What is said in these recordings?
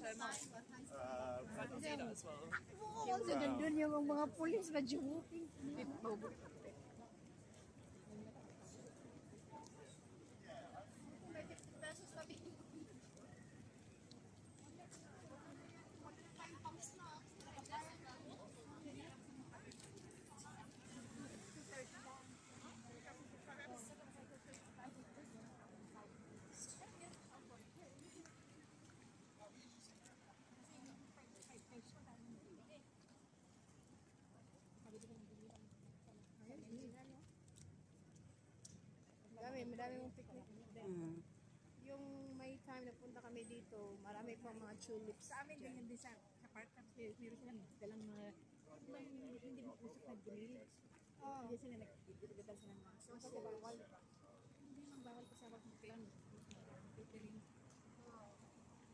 uh, Magazine as well. Oo, sa nandun yung mga pulis ba walking. Madami, madami yung picnic. Mm. Yung may time na punta kami dito, marami pang mga tulips. Sa amin, ganyan din sa, sa part meron silang dalang mga, mga hindi mo usap na grill. Oo. Hindi sila nagdadal sila ng mga sauce. Kasi bawal. Hindi man bawal kasama ng clan. Catering.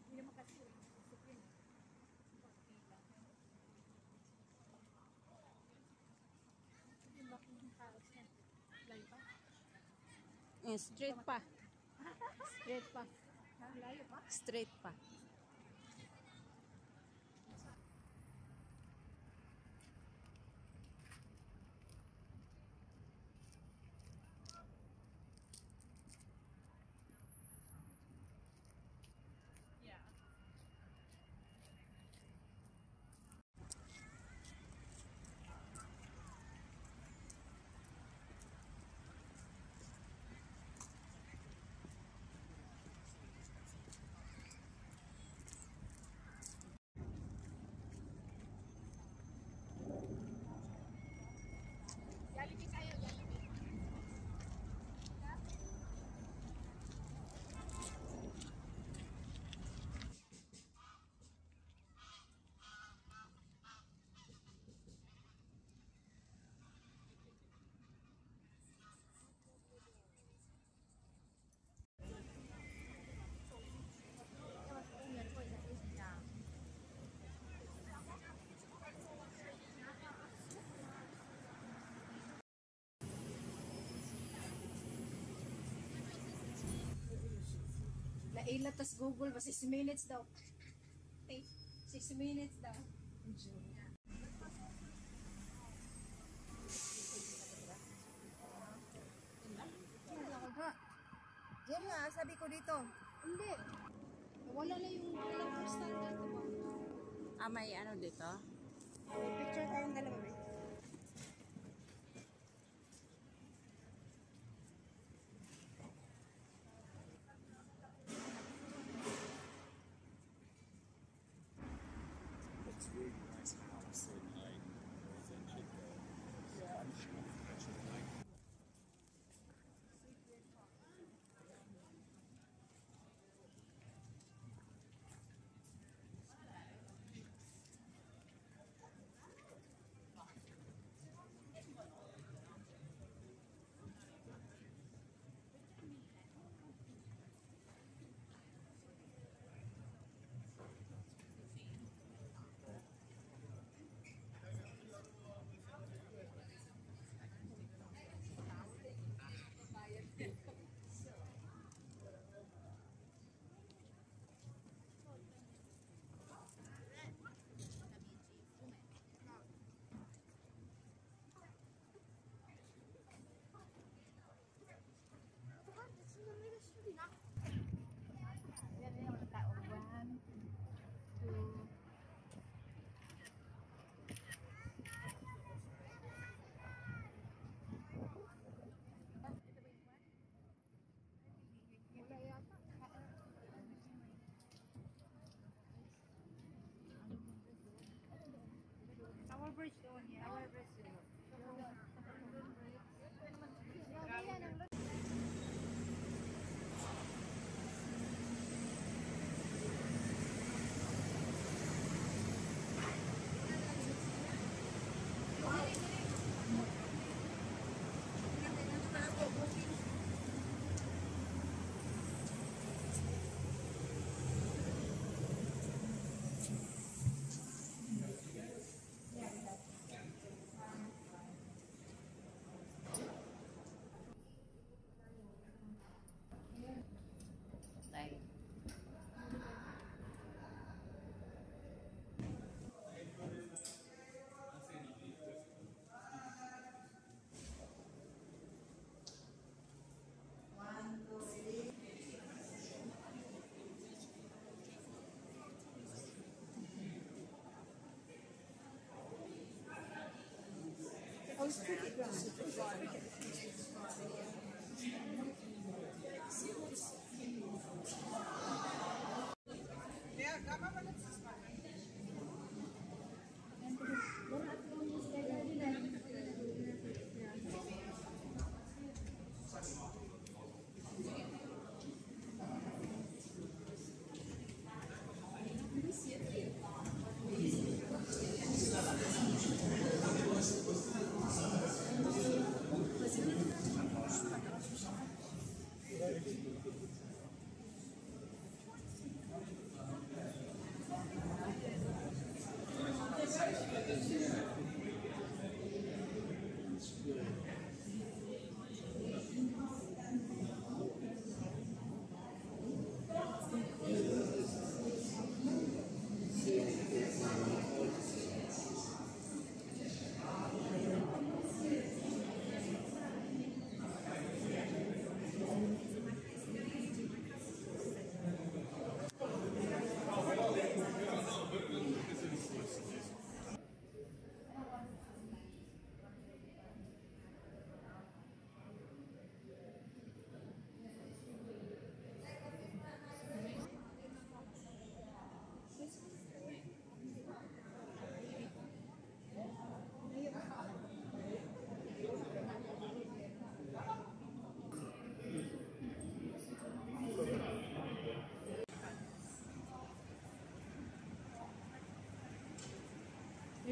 Hindi naman kasi usap yun. Hindi ba kung kaos na? Layo pa? Eh, straight pa. Straight pa. Straight pa. Naila tas Google ba 6 minutes daw. Eh, 6 minutes daw. Ha? Diyan nga, sabi ko dito. Hindi. Wala na yung walang first standard, diba? Ah, may ano dito? Picture tayong dalawa, still in here. However, it's Oh, it's pretty good.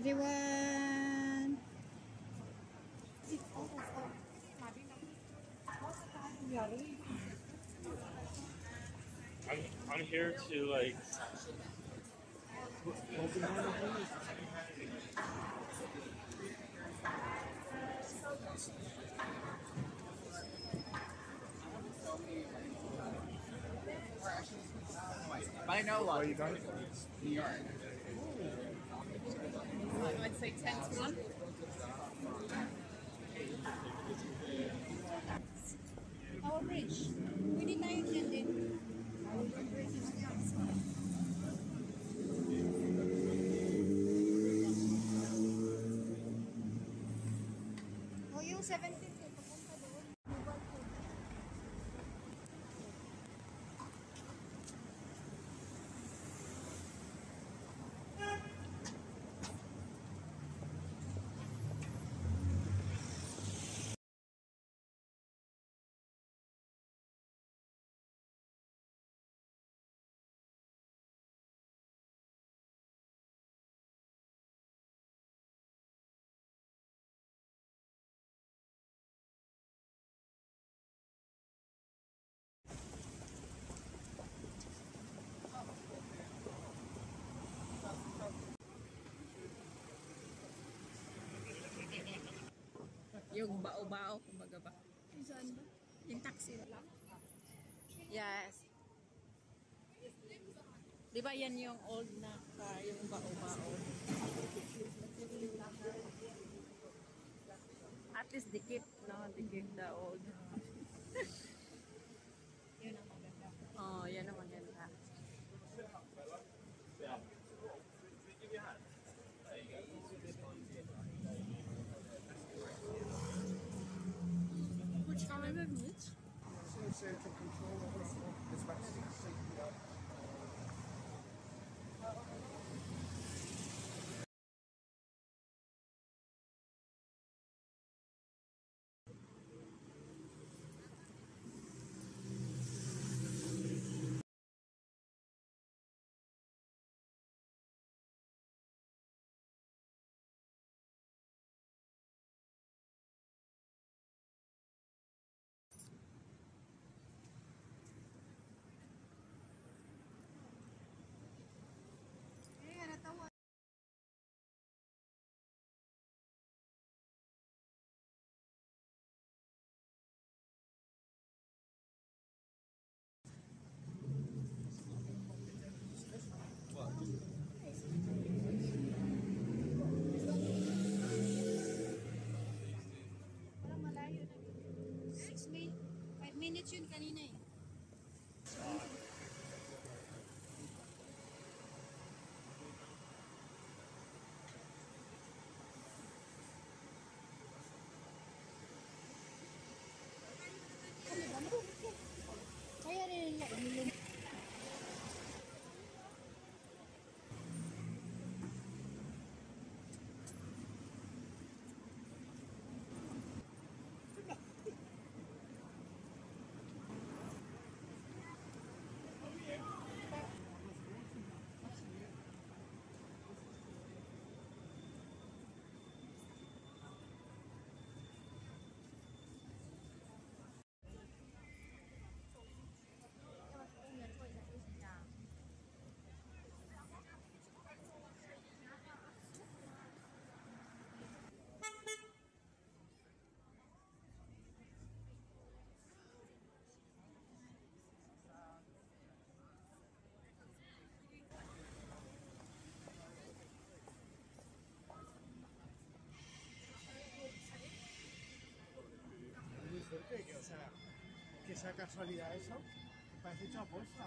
Everyone. I'm, I'm here to like. I know Where one. you going? New York. I'd say 10 to 1. Our bridge. We did not intend it. 17. Yung bao-bao, kumbaga ba? Saan ba? Yung taxi. Yes. Di ba yan yung old na car, yung bao-bao? At least dikit, no? Dikit the old. Casualidad eso? Parece hecho apuesta.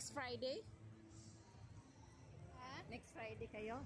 Next Friday? Ha? Next Friday kayo?